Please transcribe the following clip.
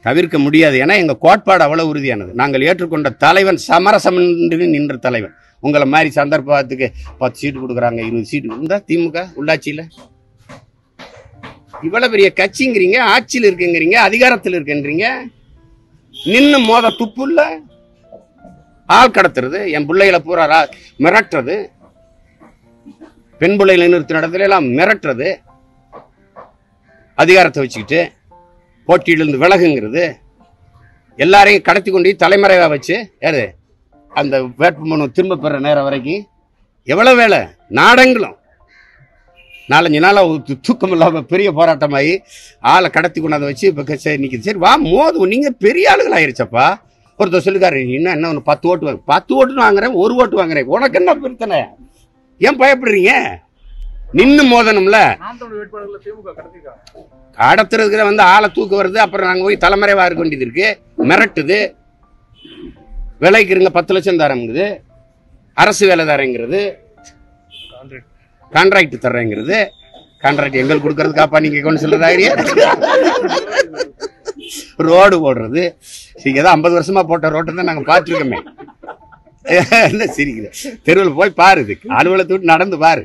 தவிர்க்க முடியாது. ஏன்னா எங்கள் கோட்பாடு அவ்வளோ உறுதியானது. நாங்கள் ஏற்றுக்கொண்ட தலைவன் சமரசம் நின்ற தலைவன். உங்களை மாதிரி சந்தர்ப்பத்துக்கு பத்து சீட்டு கொடுக்குறாங்க இருபது சீட்டு இருந்தால் திமுக உள்ளாட்சியில். இவ்வளோ பெரிய கட்சிங்கிறீங்க ஆட்சியில் இருக்குங்கிறீங்க அதிகாரத்தில் இருக்குன்றீங்க. நின்று மோத துப்பு இல்லை. ஆள் கடத்துறது என் பிள்ளைகளை பூரா ரா- மிரட்டுறது. பெண் பிள்ளைகளை நிறுத்தின இடத்துல எல்லாம் மிரட்டுறது. அதிகாரத்தை வச்சுக்கிட்டு போட்டியிலிருந்து விலகுங்கிறது எல்லாரையும் கடத்தி கொண்டு தலைமறைவாக வச்சு யாரு? அந்த வேட்புமனு திரும்ப பெற நேரம் வரைக்கும் எவ்வளோ வேலை? நாடங்களும் நாலஞ்சு நாளாக ஒரு தூக்கம் இல்லாமல் பெரிய போராட்டமாகி ஆளை கடத்தி கொண்டாந்து வச்சு இப்போ சரி நிற்கிது சரி வா மோது நீங்கள் பெரிய ஆளுகள் ஆயிடுச்சப்பா ஒருத்தர் சொல்லுக்காரு என்ன என்ன ஒன்று பத்து ஓட்டு வாங்க பத்து ஓட்டுன்னு வாங்குறேன் ஒரு ஓட்டு வாங்குறேன். உனக்கு என்ன பிரச்சனை? ஏன் பயப்படுறீங்க? நின்னு மோதணும்ல. கடத்துறதுக்கு வந்து ஆளை தூக்க வருது அப்புறம் நாங்கள் போய் தலைமறைவா இருக்க வேண்டியது இருக்கு. மிரட்டுது. விலைக்கு இருங்க பத்து லட்சம் தரங்குது அரசு வேலை தரேங்கிறது. கான்ட்ராக்ட் தர்றேங்கிறது கான்ட்ராக்ட் எங்களுக்கு கொடுக்கறது காப்பா நீங்க கொண்டு சொல்றதாங்க ரோடு போடுறது தான் ஐம்பது வருஷமா போட்ட ரோட்டை தான் நாங்க பார்த்துருக்கோமே. என்ன சிரிக்குது. தெருவில் போய் பாரு இது. அலுவலகத்தை விட்டு நடந்து பாரு.